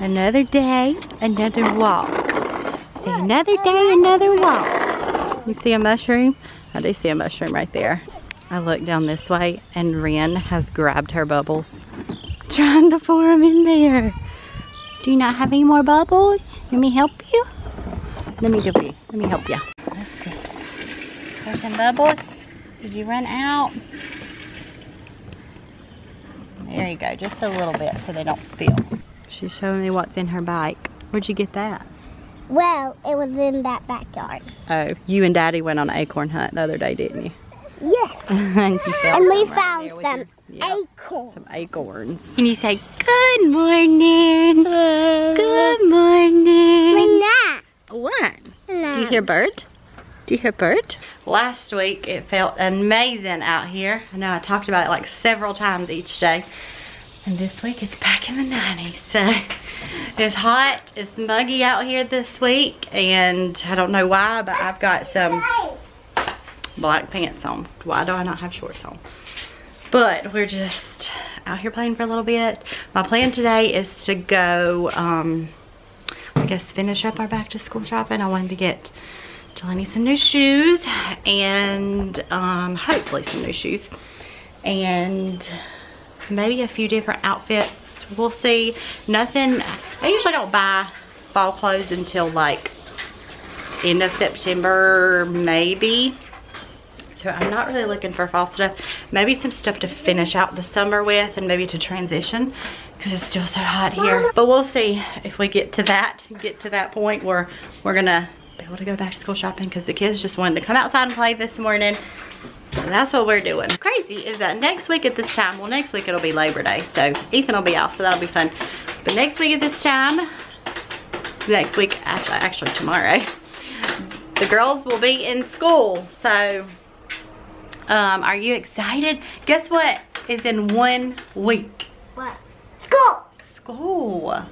Another day, another walk. Say another day, another walk. You see a mushroom? Oh, I do see a mushroom right there. I look down this way and Ren has grabbed her bubbles. Trying to pour them in there. Do you not have any more bubbles? Let me help you? Let me do it. Let me help you. Let's see. There's some bubbles. Did you run out? There you go, just a little bit so they don't spill. She's showing me what's in her bike. Where'd you get that? Well, it was in that backyard. Oh, you and Daddy went on an acorn hunt the other day, didn't you? Yes. and you And we right found some yeah, acorns. some acorns. Can you say good morning? Good morning. Nah. What? Nah. Do you hear bird? Do you hear bird? Last week it felt amazing out here. I know I talked about it like several times each day. And this week it's back in the 90s. So it's hot, it's muggy out here this week. And I don't know why, but I've got some black pants on. Why do I not have shorts on? But we're just out here playing for a little bit. My plan today is to go, um, I guess finish up our back to school shopping. I wanted to get Delaney some new shoes and um, hopefully some new shoes. And maybe a few different outfits. We'll see. Nothing, I usually don't buy fall clothes until like end of September, maybe. So I'm not really looking for fall stuff. Maybe some stuff to finish out the summer with and maybe to transition because it's still so hot here. But we'll see if we get to that, get to that point where we're gonna be able to go back to school shopping because the kids just wanted to come outside and play this morning. So that's what we're doing. Crazy is that next week at this time, well next week it'll be Labor Day. So Ethan will be off, so that'll be fun. But next week at this time, next week, actually, actually tomorrow, the girls will be in school. So um, are you excited? Guess what is in one week? What? School. School.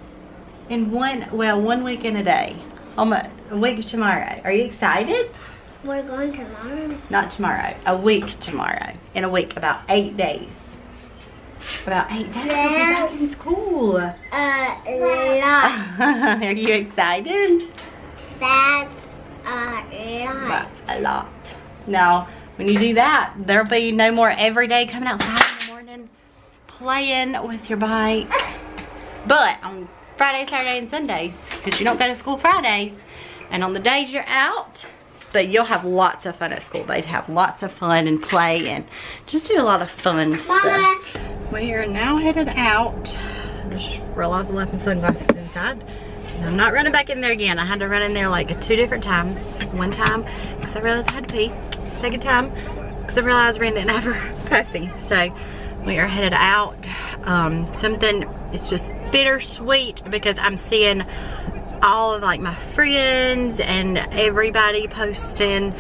In one, well, one week and a day. Almost a week tomorrow. Are you excited? We're going tomorrow. Not tomorrow. A week tomorrow. In a week, about eight days. About eight days we'll be back in school. Uh, a lot. Are you excited? That's a lot. That's a lot. Now, when you do that, there'll be no more every day coming outside in the morning playing with your bike. But on Friday, Saturday, and Sundays, because you don't go to school Fridays, and on the days you're out, but you'll have lots of fun at school. They'd have lots of fun and play and just do a lot of fun stuff. We are now headed out. I just realized I left my sunglasses inside. I'm not running back in there again. I had to run in there like two different times. One time, because I realized I had to pee. Second time, because I realized Ren didn't have her paci. So we are headed out. Um, something, it's just bittersweet because I'm seeing all of like my friends and everybody posting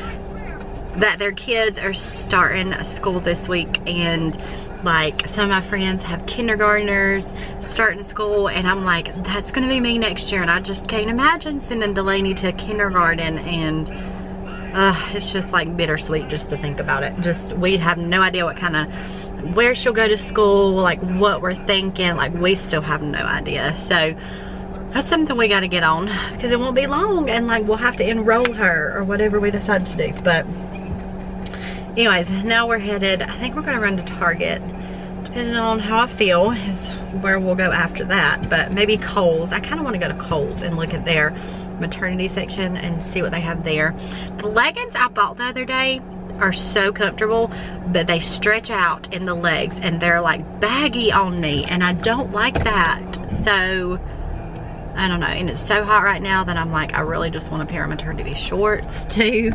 that their kids are starting school this week and like some of my friends have kindergartners starting school and I'm like that's gonna be me next year and I just can't imagine sending Delaney to kindergarten and uh, it's just like bittersweet just to think about it. Just we have no idea what kind of where she'll go to school like what we're thinking like we still have no idea. So that's something we got to get on because it won't be long and like we'll have to enroll her or whatever we decide to do but anyways now we're headed i think we're going to run to target. Depending on how i feel is where we'll go after that but maybe Kohl's. I kind of want to go to Kohl's and look at their maternity section and see what they have there. The leggings i bought the other day are so comfortable but they stretch out in the legs and they're like baggy on me and i don't like that. So I don't know, and it's so hot right now that I'm like, I really just want a pair of maternity shorts too.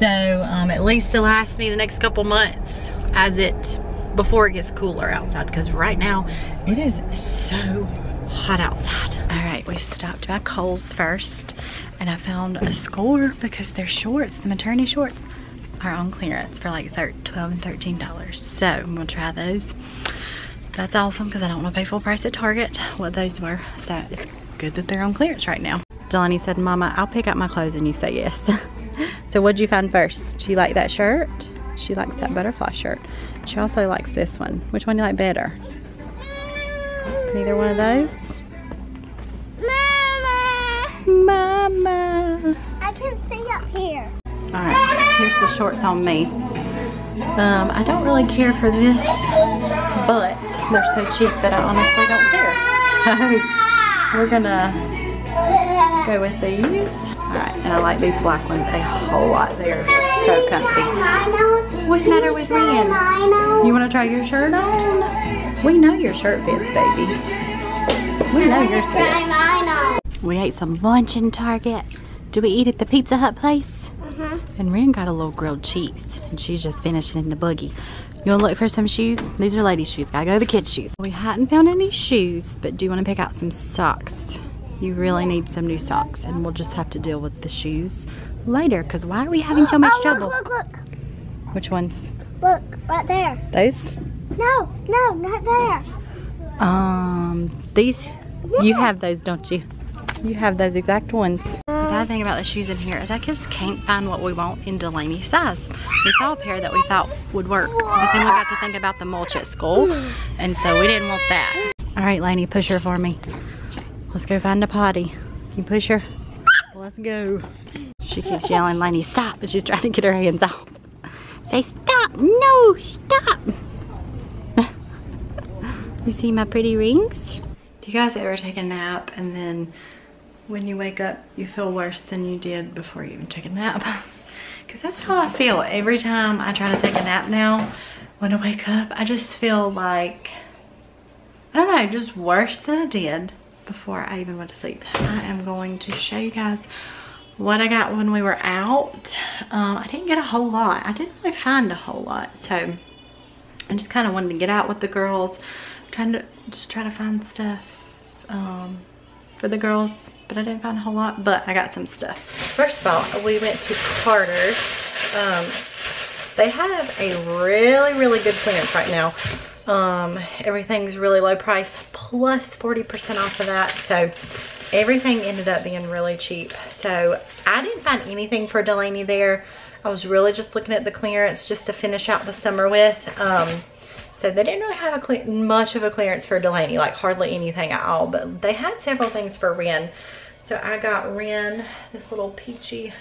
So um, at least to last me the next couple months as it, before it gets cooler outside because right now it is so hot outside. All right, we stopped by Kohl's first and I found a score because their shorts, the maternity shorts, are on clearance for like 12 and $13. So I'm gonna try those. That's awesome because I don't want to pay full price at Target what those were. So good that they're on clearance right now. Delaney said, Mama, I'll pick out my clothes and you say yes. so what'd you find first? Do you like that shirt? She likes that butterfly shirt. She also likes this one. Which one do you like better? Either one of those? Mama! Mama! I can stay up here. Alright, here's the shorts on me. Um, I don't really care for this, but they're so cheap that I honestly don't care. we're gonna go with these. All right, and I like these black ones a whole lot. They are so comfy. What's the matter with Ren? You wanna try your shirt on? We know your shirt fits, baby. We know yours fits. We ate some lunch in Target. Do we eat at the Pizza Hut place? Uh-huh. And Ren got a little grilled cheese, and she's just finishing in the buggy. You wanna look for some shoes? These are ladies' shoes. Gotta go to the kids' shoes. We hadn't found any shoes, but do you wanna pick out some socks? You really need some new socks, and we'll just have to deal with the shoes later, because why are we having so much oh, trouble? Look, look, look. Which ones? Look, right there. Those? No, no, not there. Um, these? Yeah. You have those, don't you? You have those exact ones. The bad thing about the shoes in here is I just can't find what we want in Delaney's size. We saw a pair that we thought would work, but then we got to think about the mulch at school, and so we didn't want that. All right, Lainey, push her for me. Let's go find a potty. Can you push her? Let's go. She keeps yelling, Lainey, stop, but she's trying to get her hands off. Say, stop, no, stop. You see my pretty rings? Do you guys ever take a nap and then when you wake up you feel worse than you did before you even took a nap? Because that's how I feel every time I try to take a nap now. When I wake up, I just feel like, I don't know, just worse than I did before I even went to sleep. I am going to show you guys what I got when we were out. Um, I didn't get a whole lot. I didn't really find a whole lot. So I just kind of wanted to get out with the girls, trying to just try to find stuff um, for the girls, but I didn't find a whole lot, but I got some stuff. First of all, we went to Carter's. Um, they have a really, really good clearance right now. Um, everything's really low price, plus 40% off of that, so everything ended up being really cheap. So I didn't find anything for Delaney there. I was really just looking at the clearance just to finish out the summer with. Um, so they didn't really have a much of a clearance for Delaney, like hardly anything at all, but they had several things for Ren. So I got Ren this little peachy,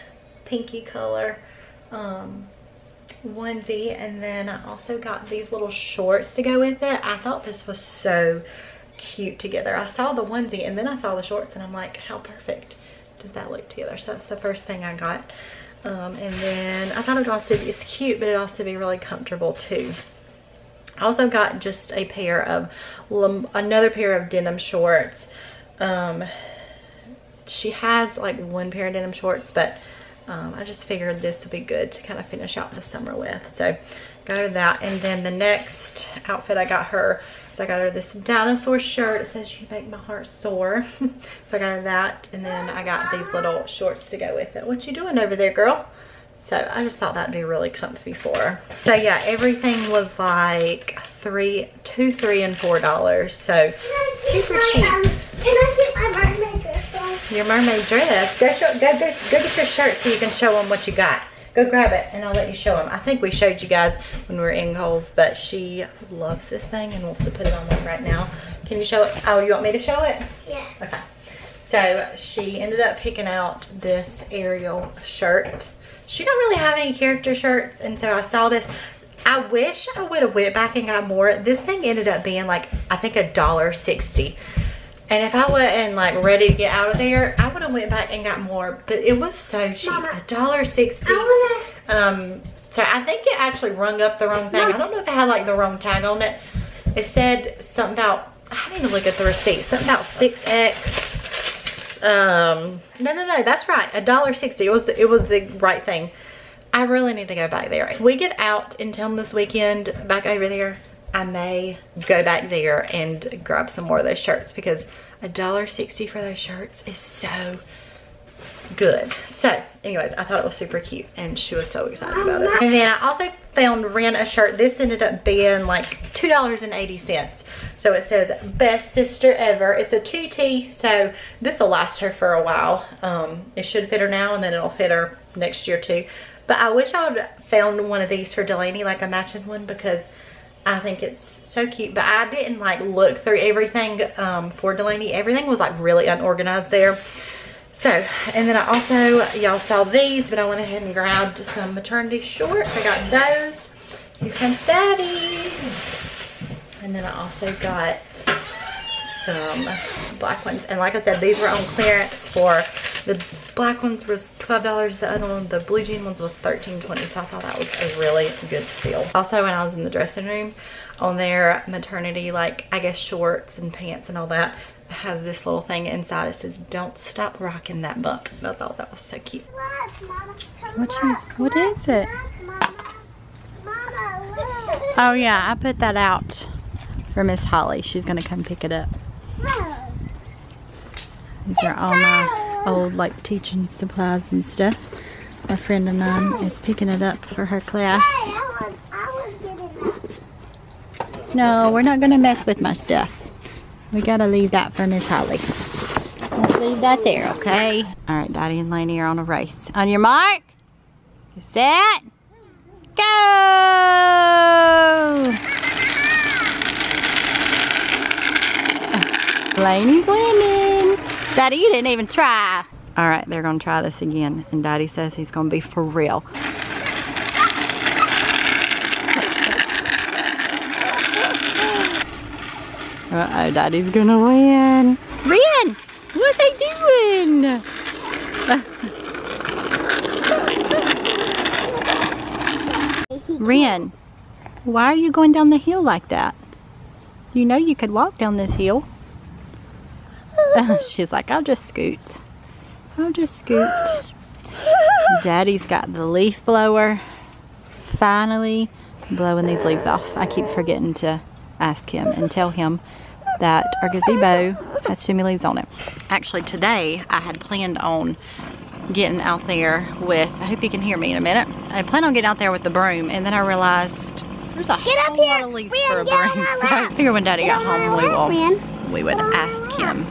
pinky color um, onesie, and then I also got these little shorts to go with it. I thought this was so cute together. I saw the onesie and then I saw the shorts and I'm like, how perfect does that look together? So that's the first thing I got. Um, and then I thought it would also be, it's cute, but it also be really comfortable too. I also got just a pair of, another pair of denim shorts. Um, she has like one pair of denim shorts, but um, I just figured this would be good to kind of finish out the summer with. So got her that. And then the next outfit I got her so I got her this dinosaur shirt. It says you make my heart soar. so I got her that. And then I got these little shorts to go with it. What you doing over there, girl? So I just thought that'd be really comfy for her. So yeah, everything was like three, two, three, and four dollars. So super cheap. Um, can I get my mermaid dress on? Your mermaid dress. Go, show, go, go, go get your shirt so you can show them what you got. Go grab it and I'll let you show them. I think we showed you guys when we were in Kohl's, but she loves this thing and wants to put it on right now. Can you show it? Oh, you want me to show it? Yes. Okay. So she ended up picking out this Ariel shirt. She don't really have any character shirts and so I saw this. I wish I would have went back and got more. This thing ended up being like, I think a dollar sixty. And if I wasn't like ready to get out of there, I would have went back and got more. But it was so cheap, a dollar sixty. Um, so I think it actually rung up the wrong thing. I don't know if it had like the wrong tag on it. It said something about, I didn't even look at the receipt, something about 6X. Um, no, no, no, that's right, a dollar sixty. It was, it was the right thing. I really need to go back there. If we get out in town this weekend, back over there, I may go back there and grab some more of those shirts because a dollar sixty for those shirts is so good. So anyways, I thought it was super cute and she was so excited about it. And then I also found Ren a shirt. This ended up being like $2.80. So it says best sister ever. It's a 2T, so this will last her for a while. Um, it should fit her now and then it'll fit her next year too. But I wish I would found one of these for Delaney, like a matching one because I think it's so cute. But I didn't like look through everything um, for Delaney. Everything was like really unorganized there. So, and then I also, y'all saw these, but I went ahead and grabbed some maternity shorts. I got those. Here comes Daddy. And then I also got some black ones. And like I said, these were on clearance for, the black ones was $12. The other one, the blue jean ones was $13.20. So I thought that was a really good steal. Also, when I was in the dressing room, on their maternity, like, I guess shorts and pants and all that, has this little thing inside. It says, don't stop rocking that bump. And I thought that was so cute. What, you, what is it? Oh yeah, I put that out for Miss Holly. She's gonna come pick it up. These are all my old like teaching supplies and stuff. A friend of mine is picking it up for her class. No, we're not gonna mess with my stuff. We gotta leave that for Miss Holly. Let's leave that there, okay? All right, Daddy and Lainey are on a race. On your mark, set, go! Lainey's winning. Daddy, you didn't even try. All right, they're gonna try this again. And Daddy says he's gonna be for real. Uh-oh, Daddy's gonna win. Ren, what are they doing? Ren, why are you going down the hill like that? You know you could walk down this hill. She's like, I'll just scoot. I'll just scoot. Daddy's got the leaf blower. Finally blowing these leaves off. I keep forgetting to ask him and tell him that our gazebo has too many leaves on it. Actually today I had planned on getting out there with, I hope you can hear me in a minute. I planned on getting out there with the broom and then I realized there's a Get up whole lot of leaves Ren, for a get broom. So I lap. figure when daddy Get got home we will, Ren. we would Get on my ask him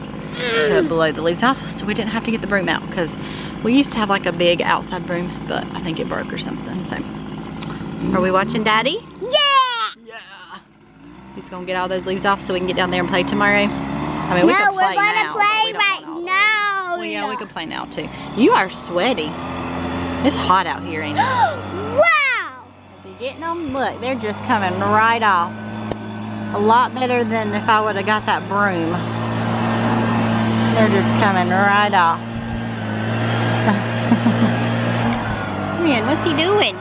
to blow the leaves off so we didn't have to get the broom out because we used to have like a big outside broom but I think it broke or something so are we watching daddy Yeah! yeah he's gonna get all those leaves off so we can get down there and play tomorrow. I mean we no, can we're play gonna now, play we right now. well yeah we can play now too. You are sweaty. It's hot out here ain't it? Wow! If you getting them look they're just coming right off. A lot better than if I would have got that broom. They're just coming right off. Man, what's he doing?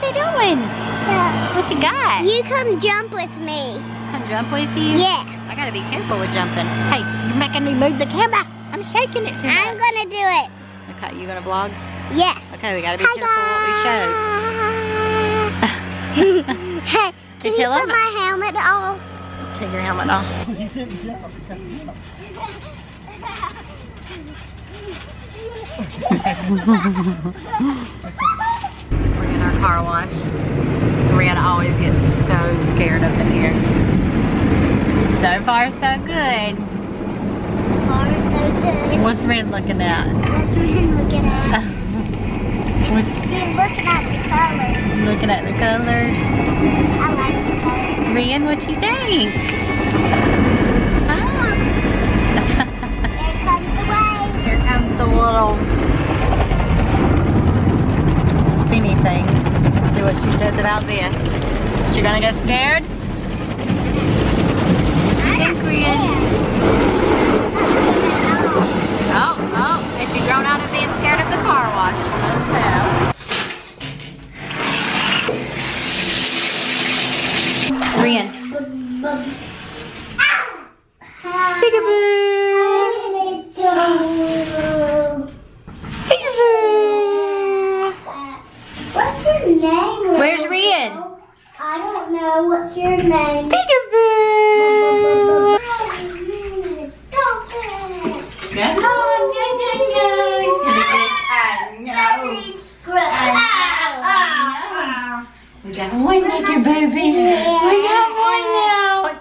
What's he doing? Stop. What's he got? You come jump with me. Come jump with you? Yes. I gotta be careful with jumping. Hey, you're making me move the camera. I'm shaking it too I'm gonna do it. Okay, you gonna vlog? Yes. Okay, we gotta be Hi, careful what we show. hey, can you tell put my helmet off? Take your helmet off. We're getting our car washed. Rihanna always gets so scared up in here. So far, so good. So good. What's Red looking at? What's Ren looking at? What's He's looking at the colors. looking at the colors? I like the colors. Rian, what you think? Ah. Here comes the wave. Here comes the little spinny thing. Let's see what she says about this. Is she gonna get scared? think Rian. Oh, oh, is she grown out of being scared of the car wash? No. Rian. Peekaboo. What's your name? Where's little Rian? girl? I don't know. What's your name? Peekaboo. Stop Come on, go, go, go. I know. We got one maker, baby. We got one now.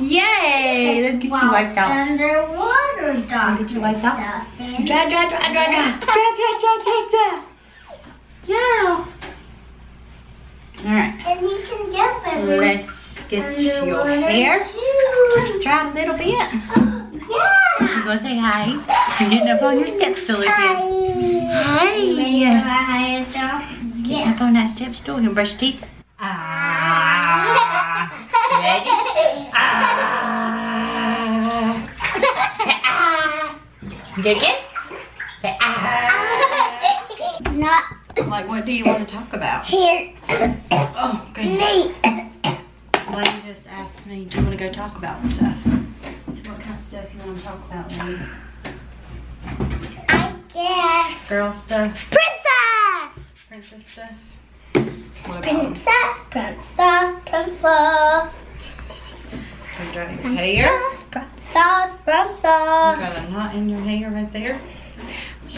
Yay! Let's get you wiped out. Underwater dog. Get you wiped out. Stuff Dra, dra, dra, dra, dra. Dra, dra, dra, dra, dra. Yeah. All right. And you can jump over. Let's get your hair dried a little bit. Yeah. You gonna say hi? You're getting up on your step stool again. Hi. Hey. Getting up on that step stool. Gonna brush your teeth? Ah. Ready? Ah. Good, good? Say ah. Not Like, what do you want to talk about? here. Oh, goodness. Me. Lady just asked me, do you want to go talk about stuff? So what kind of stuff you want to talk about, Lady? I guess. Girl stuff? Princess. Princess stuff? What about Princess. Princess. Princess. you got your hair? Princess. You Princess. got a knot in your hair right there?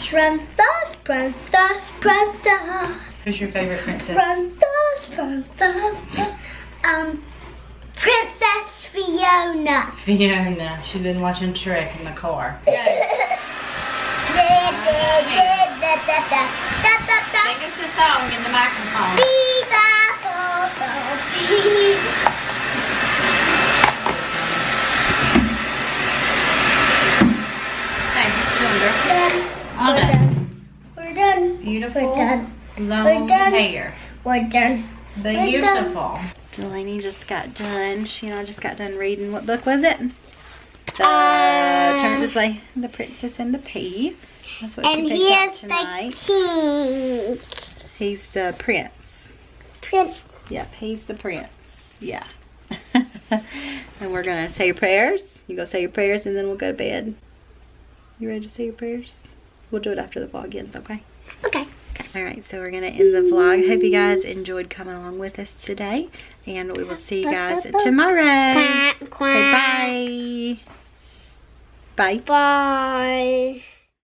Princess, princess, princess. Who's your favorite princess? Princess, princess. um, Princess Fiona. Fiona. She's been watching Shrek in the car. Sing us the song in the microphone. Thank you, Cinder. All We're done. done. We're done. Beautiful. We're done. Long We're done. hair. We're done. Beautiful. Delaney just got done. She and I just got done reading. What book was it? The Uh, turn it this way. The Princess and the Pea. That's what And she picked out here's tonight. the king. He's the prince. Prince. Yep, he's the prince. Yeah. and we're gonna say your prayers. You go say your prayers and then we'll go to bed. You ready to say your prayers? We'll do it after the vlog ends, okay? Okay. All right, so we're gonna end the vlog. Hope you guys enjoyed coming along with us today, and we will see you guys tomorrow. Say bye. Bye. Bye.